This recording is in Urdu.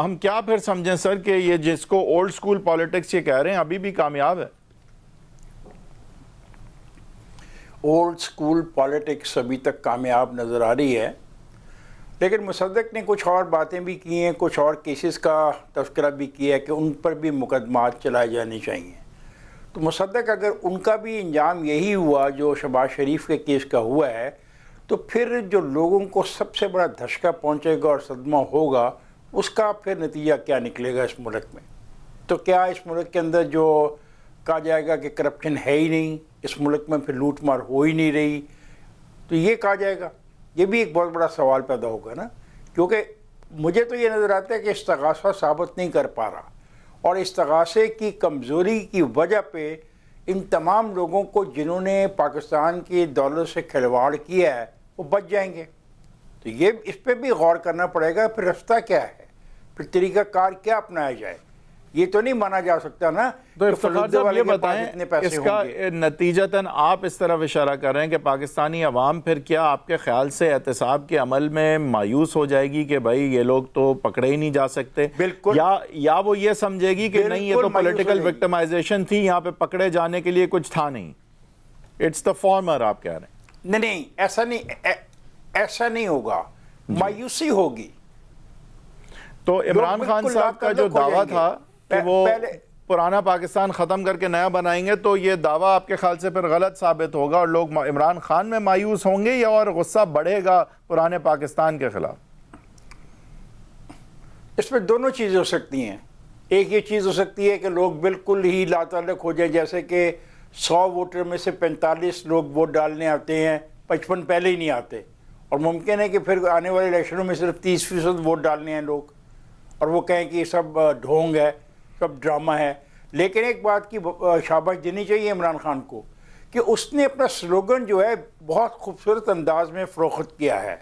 ہم کیا پھر سمجھیں سر کہ یہ جس کو اولڈ سکول پالیٹکس یہ کہہ رہے ہیں، ابھی بھی کامیاب ہے۔ اولڈ سکول پالیٹکس ابھی تک کامیاب نظر آ رہی ہے۔ لیکن مصدق نے کچھ اور باتیں بھی کی ہیں، کچھ اور کیسز کا تذکرہ بھی کیا ہے کہ ان پر بھی مقدمات چلائے جانے چاہیے۔ تو مصدق اگر ان کا بھی انجام یہی ہوا جو شباز شریف کے کیس کا ہوا ہے، تو پھر جو لوگوں کو سب سے بڑا دھشکا پہنچے گا اور صدمہ ہوگا اس کا پھر نتیجہ کیا نکلے گا اس ملک میں؟ تو کیا اس ملک کے اندر جو کہا جائے گا کہ کرپشن ہے ہی نہیں، اس ملک میں پھر لوٹ مار ہو ہی نہیں رہی؟ تو یہ کہا جائے گا۔ یہ بھی ایک بہت بڑا سوال پیدا ہوگا نا، کیونکہ مجھے تو یہ نظر آتا ہے کہ استغاثہ ثابت نہیں کر پا رہا۔ اور استغاثے کی کمزوری کی وجہ پہ ان تمام لوگوں کو جنہوں نے پاکستان کی دولت سے کھلواڑ کیا ہے، وہ بچ جائیں گے۔ تو یہ اس پہ بھی غور کرنا پڑے گا پھر رستہ کیا ہے؟ پھر طریقہ کار کیا اپنایا جائے؟ یہ تو نہیں مانا جا سکتا نا تو یہ بتائیں اس کا نتیجتاً آپ اس طرف اشارہ کر رہے ہیں کہ پاکستانی عوام پھر کیا آپ کے خیال سے احتساب کے عمل میں مایوس ہو جائے گی کہ بھائی یہ لوگ تو پکڑے ہی نہیں جا سکتے؟ یا وہ یہ سمجھے گی کہ نہیں یہ تو پولیٹیکل وکٹمائزیشن تھی یہاں پہ پکڑے جانے کے لیے کچھ تھا نہیں۔ اٹس دا فارمر آپ کہہ رہے ہیں۔ نہیں ایسا نہیں ایسا نہیں ہوگا۔ مایوسی ہوگی۔ تو عمران خان صاحب کا جو دعویٰ تھا کہ وہ پرانا پاکستان ختم کر کے نیا بنائیں گے تو یہ دعویٰ آپ کے خیال سے پھر غلط ثابت ہوگا اور لوگ عمران خان میں مایوس ہوں گے یا اور غصہ بڑھے گا پرانے پاکستان کے خلاف؟ اس میں دونوں چیزیں ہو سکتی ہیں۔ ایک یہ چیز ہو سکتی ہے کہ لوگ بالکل ہی لا تعلق ہو جائیں جیسے کہ سو ووٹر میں سے پینتالیس لوگ ووٹ ڈالنے آتے ہیں پچپن پہلے ہی نہیں آتے۔ اور ممکن ہے کہ پھر آنے والے الیکشنوں میں صرف تیس فیصد ووٹ ڈالنے ہیں لوگ اور وہ کہیں کہ یہ سب ڈھونگ ہے، سب ڈرامہ ہے۔ لیکن ایک بات کی شاباش دینی چاہیے عمران خان کو کہ اس نے اپنا سلوگن جو ہے بہت خوبصورت انداز میں فروخت کیا ہے۔